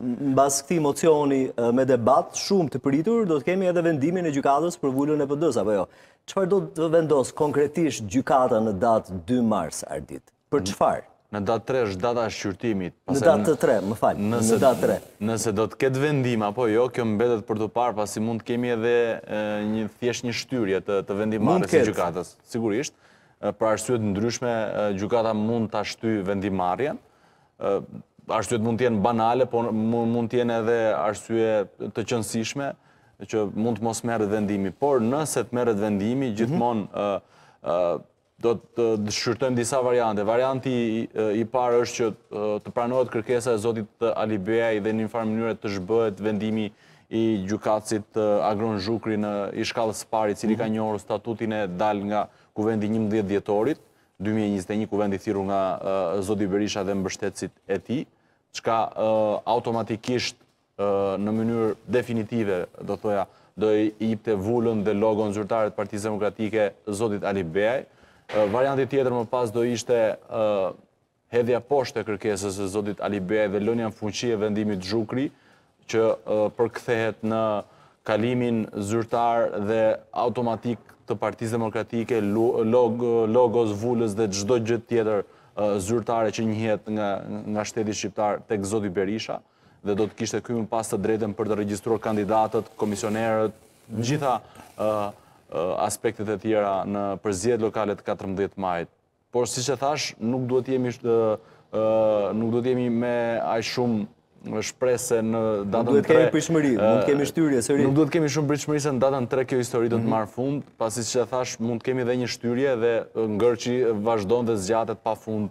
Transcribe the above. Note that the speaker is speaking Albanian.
Mbas këtij mocioni me debat shumë të pritur, do të kemi edhe vendimin e gjykatës për vulën e PD-së apo jo. Çfarë do të vendosë konkretisht gjykata në datë 2 mars Ardit? Për çfarë? Në datë 3 është data e shqyrtimit. Në datë 3, më fal. Në datë 3. Nëse do të ketë vendim apo jo, kjo mbetet për t'u parë, pasi mund të kemi edhe një thjesht një shtyrje të vendimmarrjes së gjykatës. Sigurisht, për arsye të ndryshme gjykata mund ta shtyjë vendimmarrjen. Arsyet mund të jenë banale, por mund të jenë edhe arsye të qenësishme, që mund të mos merret vendimi. Por nëse të merret vendimi, mhm. gjithmonë do të shqyrtojmë disa variante. Varianti i parë është që të pranohet kërkesa e Zotit Alibeaj dhe në një farë mënyre të zhbëhet vendimi i gjykatësit Agron Zhukri i shkallës së parë, i cili ka mhm. njohur statutin e dalë nga kuvendi i 11 dhjetorit, dy mijë e njëzet e një kuvend i thirrur nga zoti Berisha dhe mbështetësit e tij, çka automatikisht në mënyrë definitive, do thoja, do i jepte vulën dhe logon zyrtare të Partisë Demokratike zotit Alibeaj. Varianti tjetër më pas do ishte hedhja poshtë e kërkesës së zotit Alibeaj dhe lënia në fuqi e vendimit Zhukri, që përkthehet në kalimin zyrtar dhe automatik të Partisë Demokratike, logos, vulës dhe çdo gjë tjetër zyrtare që njihet nga nga shteti shqiptar tek zoti Berisha dhe do të kishte ky më pas të drejtën për të regjistruar kandidatët, komisionerët, të gjitha aspektet e tjera në për zgjedhjet lokale të 14 majit. Por siç e thashë, nuk duhet të jemi nuk duhet të jemi me aq shumë shpresë se në datën 3. Nuk duhet kemi pritshmëri, mund të kemi shtyrje sërish. Nuk duhet kemi shumë pritshmëri se në datën 3 kjo histori do të mhm. marrë fund, pasi siç e thashë, mund të kemi dhe një shtyrje dhe ngërçi vazhdon dhe zgjatet pa fund